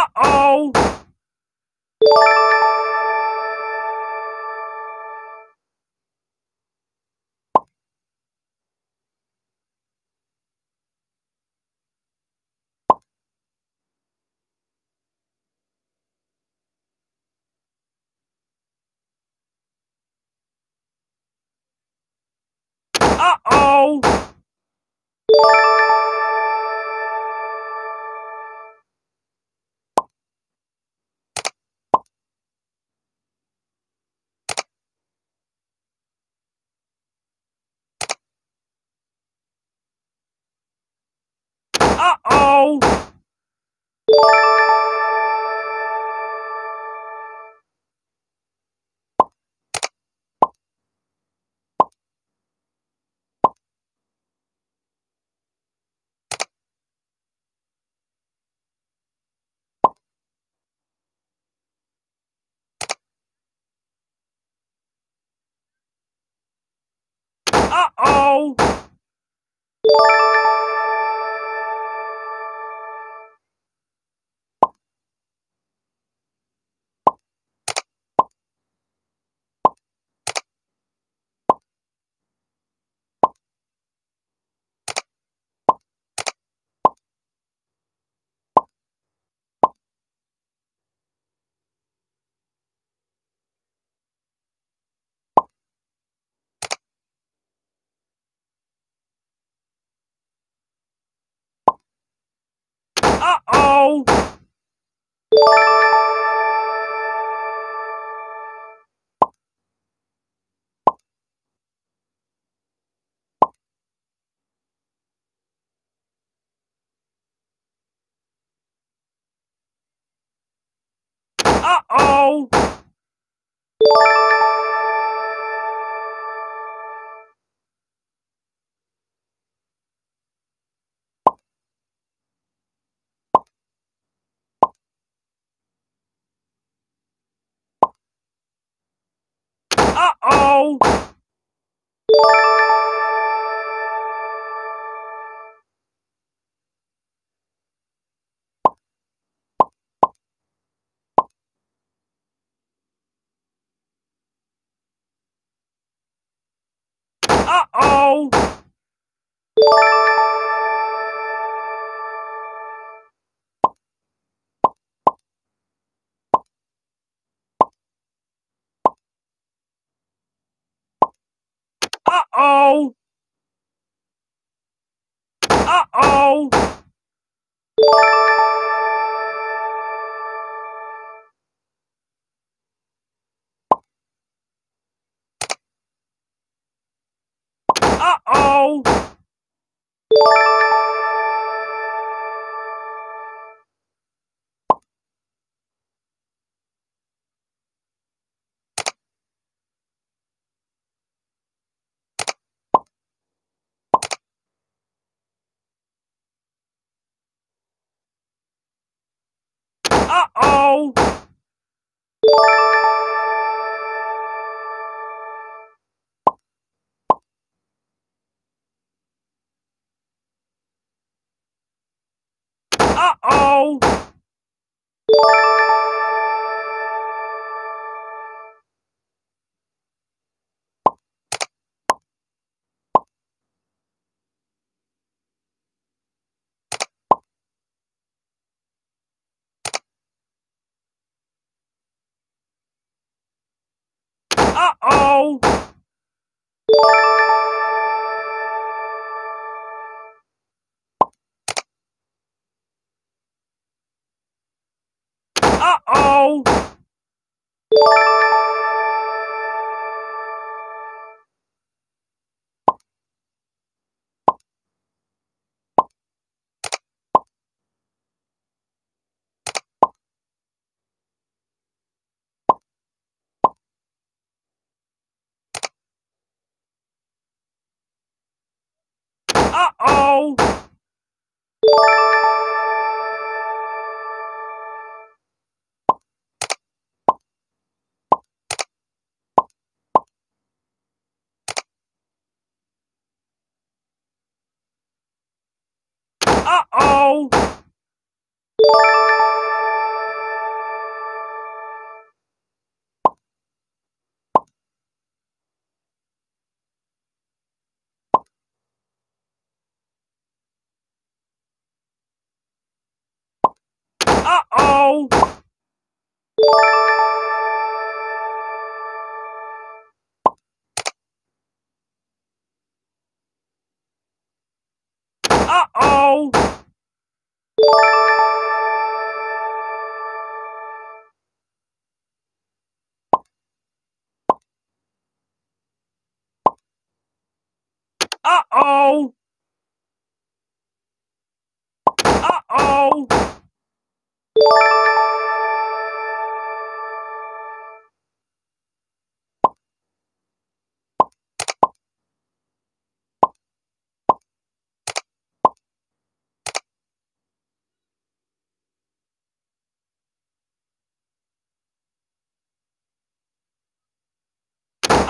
Uh-oh! Uh-oh! Uh-oh! Tchau! Ah, oh! Uh-oh! Ciao. Oh! Oh! Oh! Uh-oh! Uh-oh!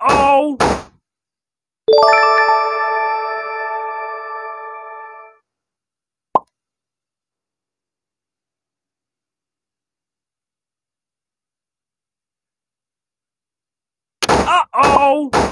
Uh-oh! Uh-oh!